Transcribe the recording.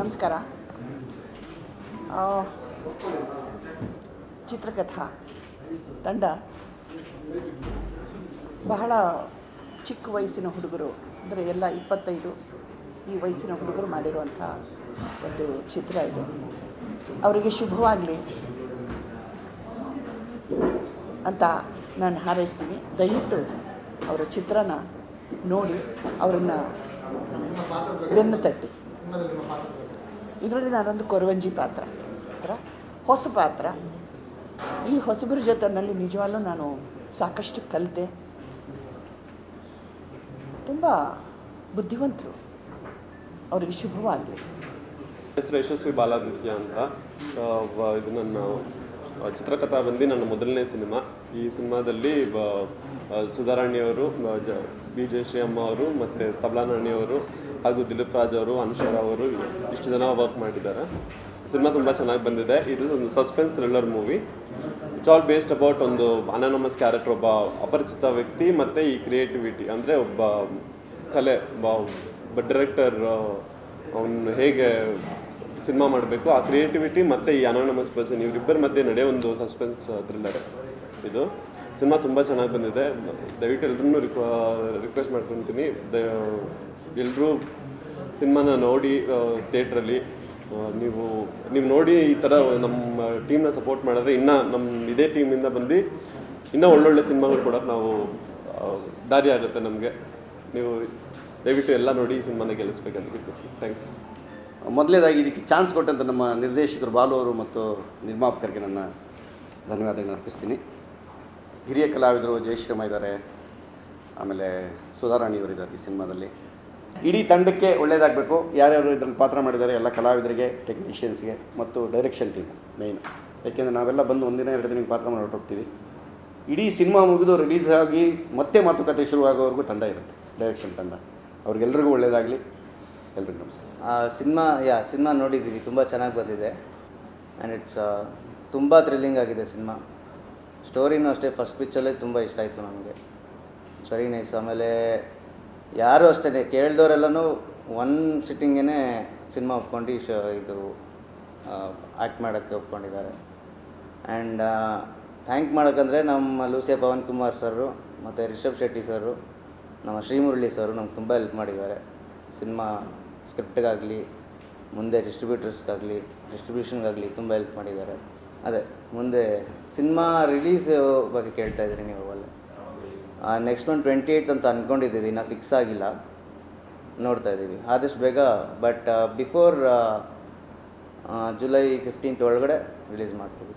ನಮಸ್ಕಾರ. ಚಿತ್ರಕಥಾ, ತಂಡ. ಬಹಳ ಚಿಕ್ಕ ವಯಸ್ಸಿನ ಹುಡುಗರು, ಅಂದರೆ ಎಲ್ಲ ಇಪ್ಪತ್ತೈದು ಈ ವಯಸ್ಸಿನ ಹುಡುಗರು ಮಾಡಿರುವಂಥ ಒಂದು ಚಿತ್ರ ಇದು. ಅವರಿಗೆ ಶುಭವಾಗಲಿ ಅಂತ ನಾನು ಹಾರೈಸ್ತೀನಿ. ದಯವಿಟ್ಟು ಅವರ ಚಿತ್ರನ ನೋಡಿ, ಅವರನ್ನು ಬೆನ್ನು ತಟ್ಟಿ. ಇದರಲ್ಲಿ ನಾನೊಂದು ಕೊರವಂಜಿ ಪಾತ್ರ. ಪಾತ್ರ ಹೊಸ ಪಾತ್ರ. ಈ ಹೊಸಬರ ಜೊತೆನಲ್ಲಿ ನಿಜವಾಗ್ಲೂ ನಾನು ಸಾಕಷ್ಟು ಕಲಿತೆ. ತುಂಬ ಬುದ್ಧಿವಂತರು. ಅವರಿಗೆ ಶುಭವಾಗಲಿ. ಹೆಸರು ಯಶಸ್ವಿ ಬಾಲಾದಿತ್ಯ ಅಂತ. ಇದು ನನ್ನ ಚಿತ್ರಕಥಾ ಬಂದು ನನ್ನ ಮೊದಲನೇ ಸಿನಿಮಾ. ಈ ಸಿನಿಮಾದಲ್ಲಿ ಸುಧಾರಾಣಿಯವರು ಬ- ಜ ಬಿ ಜೆ ಶ್ರೀಯಮ್ಮ ಅವರು ಮತ್ತು ತಬ್ಲಾನಾಣಿಯವರು ಹಾಗೂ ದಿಲೀಪ್ ರಾಜ್ ಅವರು ಅನುಷಾರ ಅವರು ಇಷ್ಟು ಜನ ವರ್ಕ್ ಮಾಡಿದ್ದಾರೆ. ಸಿನಿಮಾ ತುಂಬ ಚೆನ್ನಾಗಿ ಬಂದಿದೆ. ಇದು ಒಂದು suspense thriller movie it's all based about ಒಂದು ಅನಾನಮಸ್ ಕ್ಯಾರೆಕ್ಟರ್ ಒಬ್ಬ ಅಪರಿಚಿತ ವ್ಯಕ್ತಿ ಮತ್ತು ಈ ಕ್ರಿಯೇಟಿವಿಟಿ ಅಂದರೆ ಒಬ್ಬ ಕಲೆ, ಒಬ್ಬ ಡೈರೆಕ್ಟರ್ ಅವನು ಹೇಗೆ ಸಿನಿಮಾ ಮಾಡಬೇಕು, ಆ ಕ್ರಿಯೇಟಿವಿಟಿ ಮತ್ತು ಈ ಅನಾನಮಸ್ ಪರ್ಸನ್ ಇವರಿಬ್ಬರ ಮಧ್ಯೆ ನಡೆಯೋ ಒಂದು ಸಸ್ಪೆನ್ಸ್ ಥ್ರಿಲ್ಲರ್ ಇದು ಸಿನಿಮಾ ತುಂಬ ಚೆನ್ನಾಗಿ ಬಂದಿದೆ. ದಯವಿಟ್ಟು ಎಲ್ಲರೂ ರಿಕ್ವೆಸ್ಟ್ ಮಾಡ್ಕೊತೀನಿ. ಎಲ್ಲರೂ ಸಿನಿಮಾನ ನೋಡಿ ಥಿಯೇಟ್ರಲ್ಲಿ ನೀವು ನೀವು ನೋಡಿ ಈ ಥರ ನಮ್ಮ ಟೀಮ್ನ ಸಪೋರ್ಟ್ ಮಾಡಿದ್ರೆ ಇನ್ನೂ ನಮ್ಮ ಇದೇ ಟೀಮಿಂದ ಬಂದು ಇನ್ನೂ ಒಳ್ಳೊಳ್ಳೆ ಸಿನಿಮಾಗಳು ಕೂಡ ನಾವು ದಾರಿ ಆಗುತ್ತೆ ನಮಗೆ. ನೀವು ದಯವಿಟ್ಟು ಎಲ್ಲ ನೋಡಿ ಈ ಸಿನಿಮಾನ ಗೆಲ್ಲಿಸ್ಬೇಕಂತ ಬಿಟ್ಟು. ಥ್ಯಾಂಕ್ಸ್. ಮೊದಲೇದಾಗಿ ಇದಕ್ಕೆ ಚಾನ್ಸ್ ಕೊಟ್ಟಂತ ನಮ್ಮ ನಿರ್ದೇಶಕರು ಬಾಲು ಅವರು ಮತ್ತು ನಿರ್ಮಾಪಕರಿಗೆ ನನ್ನ ಧನ್ಯವಾದಗಳನ್ನು ಅರ್ಪಿಸ್ತೀನಿ. ಹಿರಿಯ ಕಲಾವಿದರು ಜಯಶ್ರೀಮ ಇದ್ದಾರೆ. ಆಮೇಲೆ ಸುಧಾರಾಣಿಯವರಿದ್ದಾರೆ ಈ ಸಿನಿಮಾದಲ್ಲಿ. ಇಡೀ ತಂಡಕ್ಕೆ ಒಳ್ಳೆಯದಾಗಬೇಕು ಯಾರ್ಯಾರು ಇದರಲ್ಲಿ ಪಾತ್ರ ಮಾಡಿದ್ದಾರೆ, ಎಲ್ಲ ಕಲಾವಿದರಿಗೆ ಟೆಕ್ನಿಷಿಯನ್ಸ್ಗೆ ಮತ್ತು ಡೈರೆಕ್ಷನ್ ಟೀಮ್ ಮೇಯ್ನ್ ಯಾಕೆಂದರೆ ನಾವೆಲ್ಲ ಬಂದು ಒಂದಿನ, ಎರಡು ದಿನಕ್ಕೆ ಪಾತ್ರ ಮಾಡಿ ಹೊರಟೋಗ್ತೀವಿ. ಇಡೀ ಸಿನಿಮಾ ಮುಗಿದು ರಿಲೀಸ್ ಆಗಿ ಮತ್ತೆ ಮಾತುಕತೆ ಶುರುವಾಗೋವರೆಗೂ ತಂಡ ಇರುತ್ತೆ ಡೈರೆಕ್ಷನ್ ತಂಡ. ಅವ್ರಿಗೆಲ್ರಿಗೂ ಒಳ್ಳೆಯದಾಗಲಿ ಎಲ್ರಿಗೂ ನಮಸ್ಕಾರ. ಆ, ಸಿನಿಮಾ, ಯಾ, ಸಿನಿಮಾ ನೋಡಿದ್ದೀವಿ ತುಂಬ ಚೆನ್ನಾಗಿ ಬಂದಿದೆ. ಆ್ಯಂಡ್ ಇಟ್ಸ್ ತುಂಬ ಥ್ರಿಲ್ಲಿಂಗ್ ಆಗಿದೆ ಸಿನಿಮಾ. ಸ್ಟೋರಿನೂ ಅಷ್ಟೇ ಫಸ್ಟ್ ಪಿಚ್ಚಲ್ಲೇ ತುಂಬ ಇಷ್ಟ ಆಯಿತು ನಮಗೆ. ಸರಿ ನೈಸ್, ಆಮೇಲೆ ಯಾರು ಅಷ್ಟೇ ಕೇಳಿದವರೆಲ್ಲನೂ ಒನ್ ಸಿಟ್ಟಿಂಗೇ ಸಿನಿಮಾ ಒಪ್ಕೊಂಡು ಶೋ, ಇದು ಆ್ಯಕ್ಟ್ ಮಾಡೋಕ್ಕೆ ಒಪ್ಕೊಂಡಿದ್ದಾರೆ. ಆ್ಯಂಡ್ ಥ್ಯಾಂಕ್ ಮಾಡೋಕ್ಕಂದರೆ ನಮ್ಮ ಲೂಸಿಯಾ ಪವನ್ ಕುಮಾರ್ ಸರು ಮತ್ತು ರಿಷಬ್ ಶೆಟ್ಟಿ ಸರು ನಮ್ಮ ಶ್ರೀಮುರಳಿ ಸರು ನಮ್ಗೆ ತುಂಬ ಹೆಲ್ಪ್ ಮಾಡಿದ್ದಾರೆ. ಸಿನಿಮಾ ಸ್ಕ್ರಿಪ್ಟ್ಗಾಗಲಿ ಮುಂದೆ ಡಿಸ್ಟ್ರಿಬ್ಯೂಟರ್ಸ್ಗಾಗಲಿ ಡಿಸ್ಟ್ರಿಬ್ಯೂಷನ್ಗಾಗಲಿ ತುಂಬ ಹೆಲ್ಪ್ ಮಾಡಿದ್ದಾರೆ. ಅದೇ, ಮುಂದೆ ಸಿನಿಮಾ ರಿಲೀಸ್ ಬಗ್ಗೆ ಕೇಳ್ತಾ ಇದ್ದೀರಿ ನೀವು ಅಲ್ಲ. ನೆಕ್ಸ್ಟ್ ಮಂತ್ ಟ್ವೆಂಟಿ ಏಯ್ಟ್ ಅಂತ ಅಂದ್ಕೊಂಡಿದ್ದೀವಿ ನಾವು ಫಿಕ್ಸ್ ಆಗಿಲ್ಲ. ನೋಡ್ತಾ ಇದ್ದೀವಿ, ಆದಷ್ಟು ಬೇಗ ಬಟ್ ಬಿಫೋರ್ ಜುಲೈ ಫಿಫ್ಟೀನ್ತ್ ಒಳಗಡೆ ರಿಲೀಸ್ ಮಾಡ್ತೀವಿ.